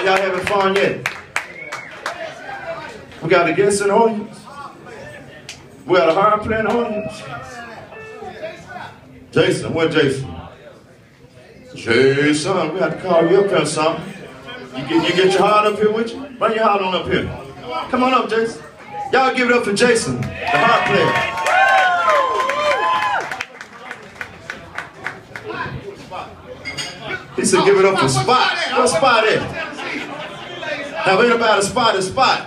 Are y'all having fun yet? We got a guest in the audience. We got a in the audience. Jason, where Jason? Jason, we have to call you up here something. You get, you get your heart up here with you? Bring your heart on up here. Come on up, Jason. Y'all give it up for Jason, the harp player. He said, give it up for Spot. What Spot is? Have anybody spot a spot?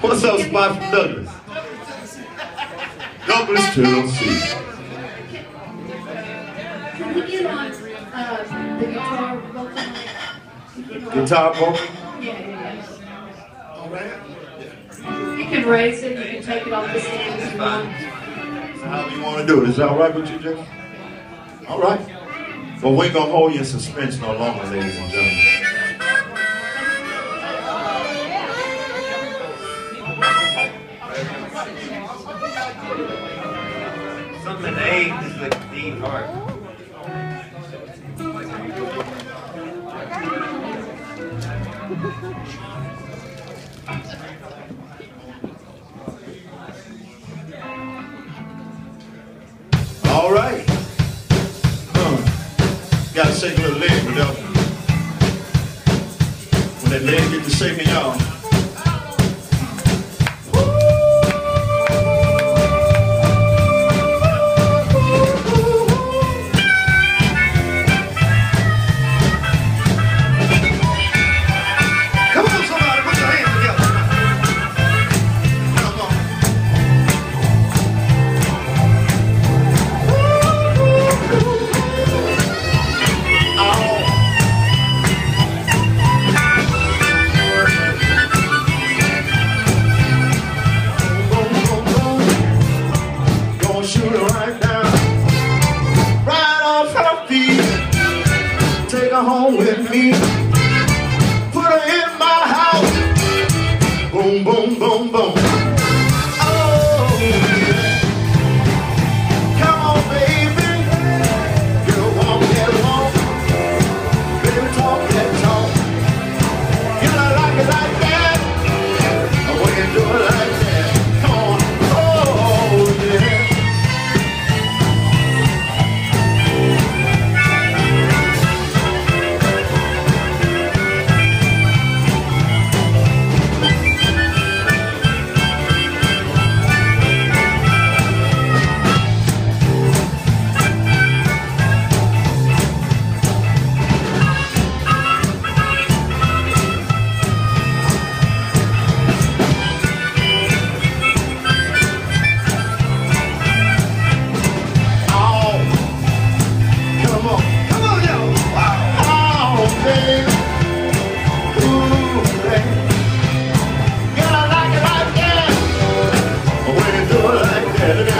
What's up, Spot from Douglas? Douglas, Tennessee. Can we get on uh, the guitar vocal? Guitar vocal? Yeah, yeah, yeah. You can raise it, you can take it off the stand if you want. However you want to do it. Is that all right with you, Jason? All right. Well, we ain't going to hold you in suspense no longer, ladies and gentlemen. A is the D part. All right. Huh. Got to shake a little leg one. When that leg get to shaking, y'all. Boom, boom, boom, Yeah.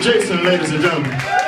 Jason, ladies and gentlemen.